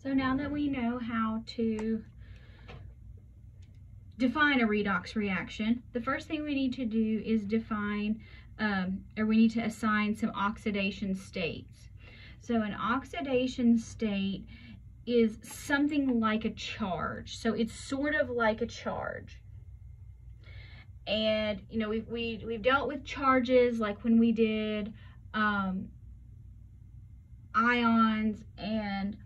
So now that we know how to define a redox reaction, the first thing we need to do is define, um, or we need to assign some oxidation states. So an oxidation state is something like a charge. So it's sort of like a charge. And, you know, we've, we, we've dealt with charges like when we did um, ions and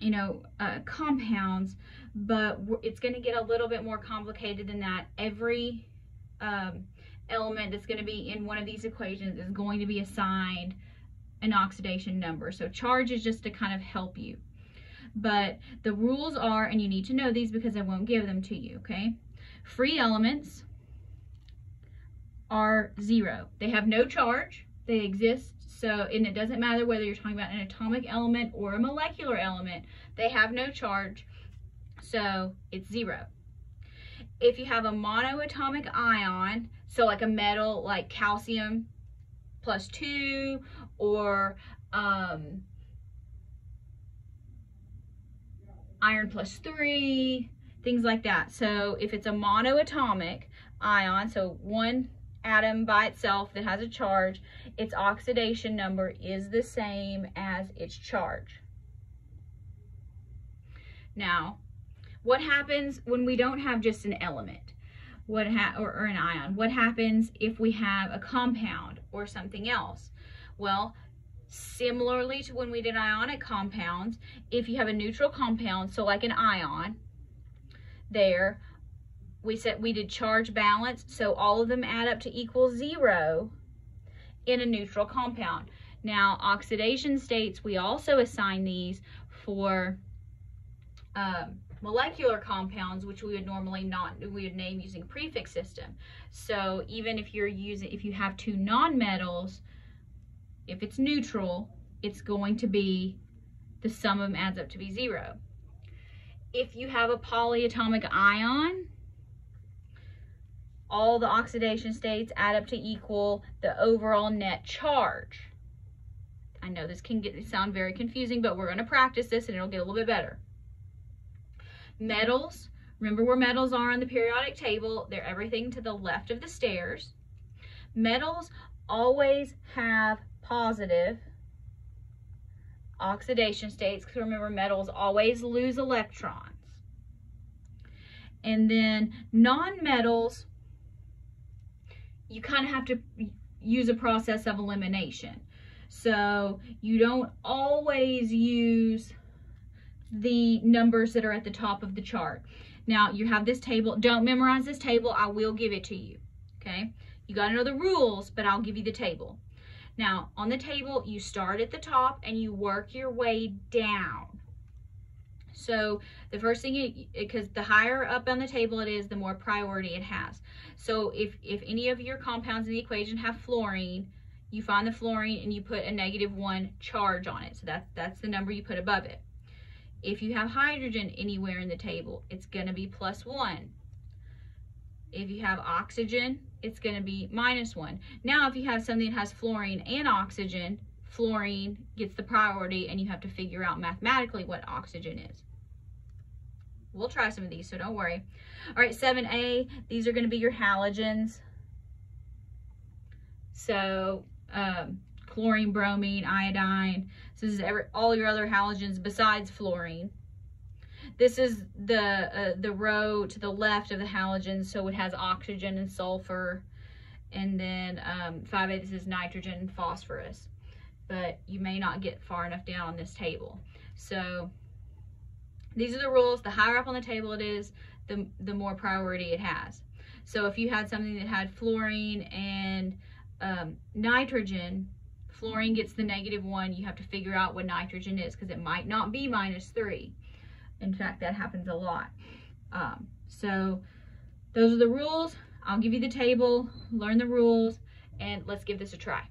you know, uh, compounds, but it's going to get a little bit more complicated than that. Every um, element that's going to be in one of these equations is going to be assigned an oxidation number. So charge is just to kind of help you. But the rules are, and you need to know these because I won't give them to you, okay? Free elements are zero. They have no charge. They exist so, and it doesn't matter whether you're talking about an atomic element or a molecular element, they have no charge, so it's zero. If you have a monoatomic ion, so like a metal like calcium plus two or um, iron plus three, things like that. So if it's a monoatomic ion, so one atom by itself that has a charge, its oxidation number is the same as its charge. Now, what happens when we don't have just an element what or, or an ion? What happens if we have a compound or something else? Well, similarly to when we did ionic compounds, if you have a neutral compound, so like an ion, there, we said we did charge balance, so all of them add up to equal zero in a neutral compound. Now, oxidation states, we also assign these for um, molecular compounds, which we would normally not, we would name using prefix system. So even if you're using, if you have two nonmetals, if it's neutral, it's going to be, the sum of them adds up to be zero. If you have a polyatomic ion, all the oxidation states add up to equal the overall net charge. I know this can get sound very confusing, but we're going to practice this and it'll get a little bit better. Metals, remember where metals are on the periodic table. They're everything to the left of the stairs. Metals always have positive oxidation states because remember metals always lose electrons. And then non-metals you kind of have to use a process of elimination. So you don't always use the numbers that are at the top of the chart. Now you have this table. Don't memorize this table. I will give it to you. Okay. You got to know the rules, but I'll give you the table. Now on the table, you start at the top and you work your way down. So the first thing, because the higher up on the table it is, the more priority it has. So if, if any of your compounds in the equation have fluorine, you find the fluorine and you put a negative one charge on it. So that's, that's the number you put above it. If you have hydrogen anywhere in the table, it's gonna be plus one. If you have oxygen, it's gonna be minus one. Now, if you have something that has fluorine and oxygen, fluorine gets the priority and you have to figure out mathematically what oxygen is. We'll try some of these, so don't worry. All right, 7A, these are going to be your halogens. So um, chlorine, bromine, iodine. So this is every, all your other halogens besides fluorine. This is the uh, the row to the left of the halogens, so it has oxygen and sulfur. And then um, 5A, this is nitrogen and phosphorus. But you may not get far enough down on this table. So these are the rules. The higher up on the table it is, the, the more priority it has. So if you had something that had fluorine and um, nitrogen, fluorine gets the negative one. You have to figure out what nitrogen is because it might not be minus three. In fact, that happens a lot. Um, so those are the rules. I'll give you the table, learn the rules, and let's give this a try.